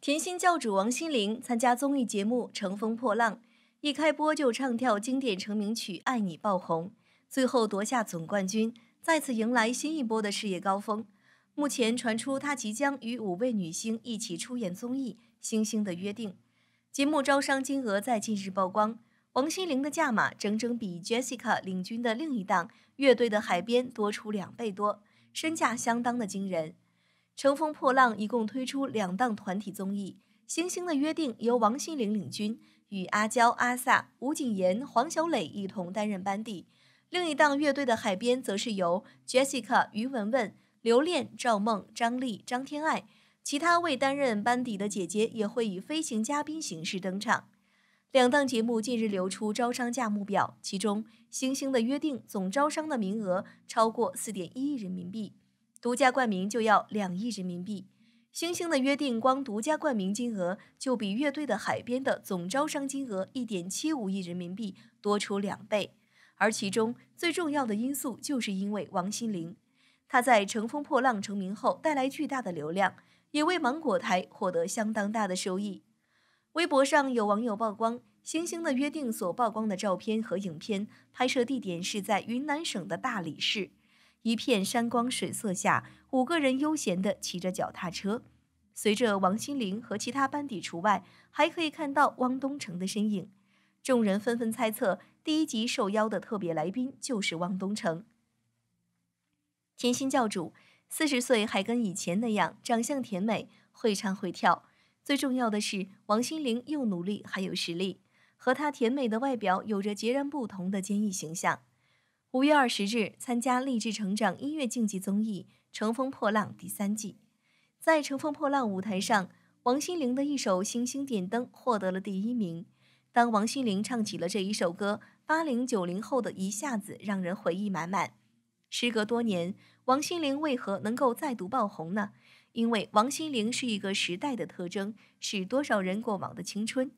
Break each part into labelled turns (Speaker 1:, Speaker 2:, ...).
Speaker 1: 甜心教主王心凌参加综艺节目《乘风破浪》，一开播就唱跳经典成名曲《爱你》爆红，最后夺下总冠军，再次迎来新一波的事业高峰。目前传出她即将与五位女星一起出演综艺《星星的约定》，节目招商金额在近日曝光，王心凌的价码整整比 Jessica 领军的另一档《乐队的海边》多出两倍多，身价相当的惊人。乘风破浪一共推出两档团体综艺，《星星的约定》由王心凌领军，与阿娇、阿 sa、吴谨言、黄小磊一同担任班底；另一档《乐队的海边》则是由 Jessica、于文文、刘恋、赵梦、张丽、张天爱，其他未担任班底的姐姐也会以飞行嘉宾形式登场。两档节目近日流出招商价目表，其中《星星的约定》总招商的名额超过四点一亿人民币。独家冠名就要两亿人民币，星星的约定光独家冠名金额就比乐队的海边的总招商金额一点七五亿人民币多出两倍，而其中最重要的因素就是因为王心凌，她在乘风破浪成名后带来巨大的流量，也为芒果台获得相当大的收益。微博上有网友曝光星星的约定所曝光的照片和影片，拍摄地点是在云南省的大理市。一片山光水色下，五个人悠闲地骑着脚踏车。随着王心凌和其他班底除外，还可以看到汪东城的身影。众人纷纷猜测，第一集受邀的特别来宾就是汪东城。甜心教主四十岁还跟以前那样，长相甜美，会唱会跳。最重要的是，王心凌又努力还有实力，和她甜美的外表有着截然不同的坚毅形象。五月二十日，参加励志成长音乐竞技综艺《乘风破浪》第三季，在《乘风破浪》舞台上，王心凌的一首《星星点灯》获得了第一名。当王心凌唱起了这一首歌，八零九零后的一下子让人回忆满满。时隔多年，王心凌为何能够再度爆红呢？因为王心凌是一个时代的特征，是多少人过往的青春。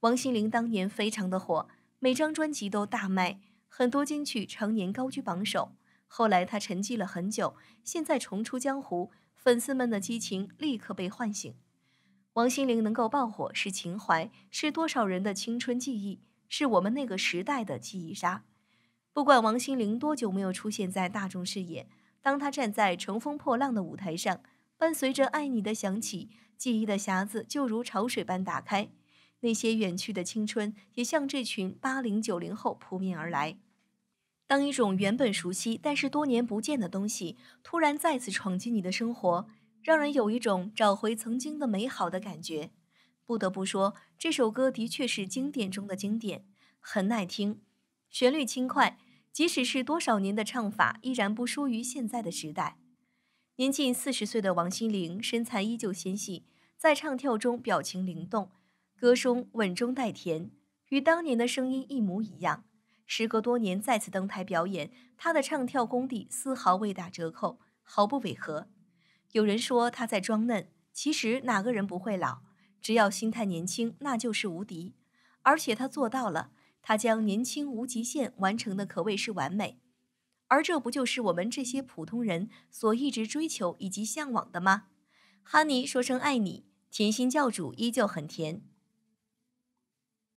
Speaker 1: 王心凌当年非常的火，每张专辑都大卖。很多金曲常年高居榜首，后来他沉寂了很久，现在重出江湖，粉丝们的激情立刻被唤醒。王心凌能够爆火是情怀，是多少人的青春记忆，是我们那个时代的记忆杀。不管王心凌多久没有出现在大众视野，当她站在乘风破浪的舞台上，伴随着《爱你》的响起，记忆的匣子就如潮水般打开。那些远去的青春，也向这群八零九零后扑面而来。当一种原本熟悉但是多年不见的东西突然再次闯进你的生活，让人有一种找回曾经的美好的感觉。不得不说，这首歌的确是经典中的经典，很耐听，旋律轻快，即使是多少年的唱法，依然不输于现在的时代。年近四十岁的王心凌，身材依旧纤细，在唱跳中表情灵动。歌声稳中带甜，与当年的声音一模一样。时隔多年再次登台表演，他的唱跳功底丝毫未打折扣，毫不违和。有人说他在装嫩，其实哪个人不会老？只要心态年轻，那就是无敌。而且他做到了，他将年轻无极限完成的可谓是完美。而这不就是我们这些普通人所一直追求以及向往的吗？哈尼说声爱你，甜心教主依旧很甜。